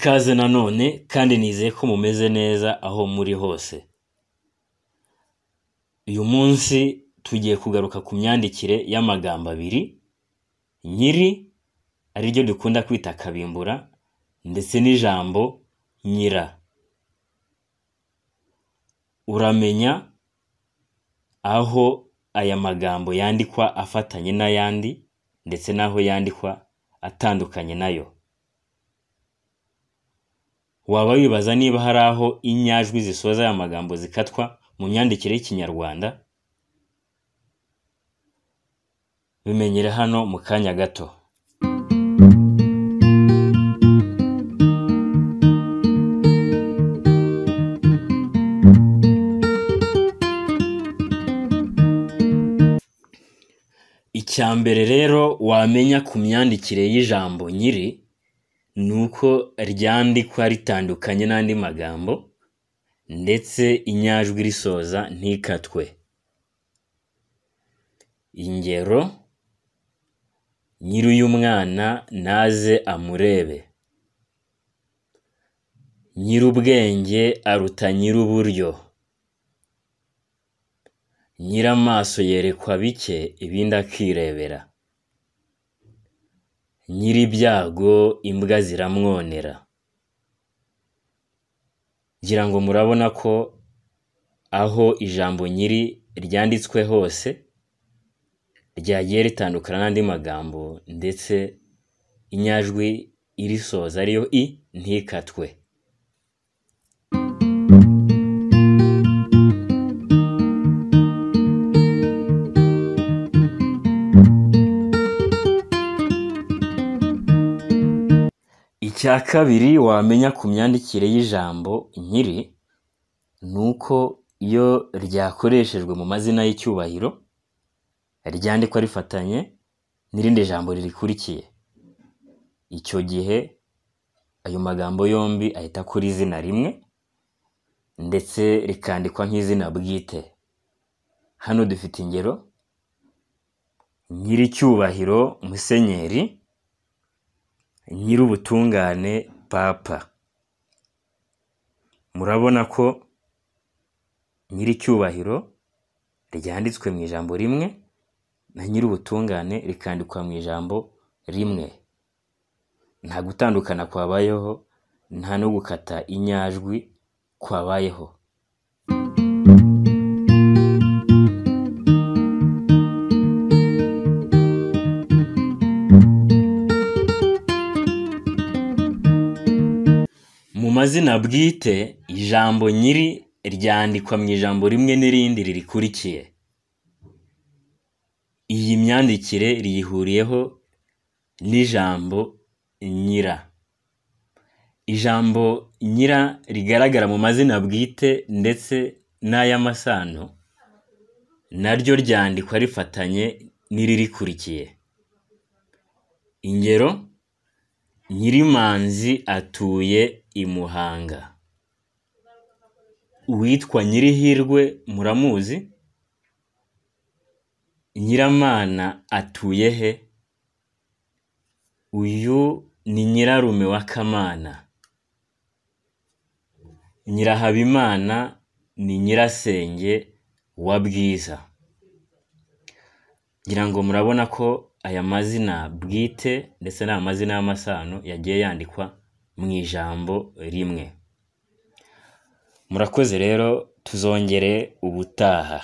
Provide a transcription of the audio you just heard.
Ikaze nanone kandi nizeye ko mumeze neza aho muri hose. Uyu munsi tugiye kugaruka ku myandikire y'amagambo abiri, nyiri ari ryo dukunda kwita kabimbura ndetse n'ijambo nyira. Uramenya aho aya magambo yandikwa afatanye n'ayandi ndetse n'aho yandikwa atandukanye na yo. Waba wibaza niba hari aho inyajwi zisoza aya magambo zikatwa mu myandikire y'Ikinyarwanda? Bimenyere hano mu kanya gato. Icya mbere rero wamenya ku myandikire y'ijambo nyiri, ni uko ryandikwa ritandukanye n'andi magambo ndetse inyajwi irisoza ntikatwe. Ingero, nyiri uyu mwana naze amurebe. Nyir'ubwenge aruta nyir'uburyo. Nyir'amaso yerekwa bike ibindi akirebera. Nyir'ibyago imbwa ziramwonera. Ngira ngo murabona ko aho ijambo nyiri ryanditswe hose, ryagiye ritandukana n'andi magambo ndetse inyajwi irisoza ariyo i ntikatwe. Icya kabiri wamenya ku myandikire y'ijambo nyiri, ni uko iyo ryakoreshejwe mu mazina y'icyubahiro, ryandikwa rifatanye n'irindi jambo ririkurikiye. Icyo gihe ayo magambo yombi ahita akora izina rimwe ndetse rikandikwa nk'izina bwite. Hano dufite ingero, nyir'icyubahiro Musenyeri, nyir'ubutungane Papa. Murabona ko nyir'icyubahiro ryanditswe mu ijambo rimwe na nyir'ubutungane rikandikwa mu ijambo rimwe. Nta gutandukana kwabayeho, nta no gukata inyajwi kwabayeho. Mu mazina bwite, ijambo nyiri ryandikwa mu ijambo rimwe n'irindi ririkurikiye. Iyi myandikire riyihuriyeho n'ijambo nyira. Ijambo nyira rigaragara mu mazina bwite ndetse n'ay'amasano, naryo ryandikwa rifatanye n'iririkurikiye. Ingero, Nyirimanzi atuye i Muhanga. Uwitwa Nyirihirwe muramuzi? Nyiramana atuye he? Uyu ni nyirarume wa Kamana. Nyirahabimana ni nyirasenge wa Bwiza. Ngira ngo murabona ko aya mazina bwite ndetse n'aya mazina y'amasano yagiye yandikwa mu ijambo rimwe. Murakoze rero tuzongere ubutaha.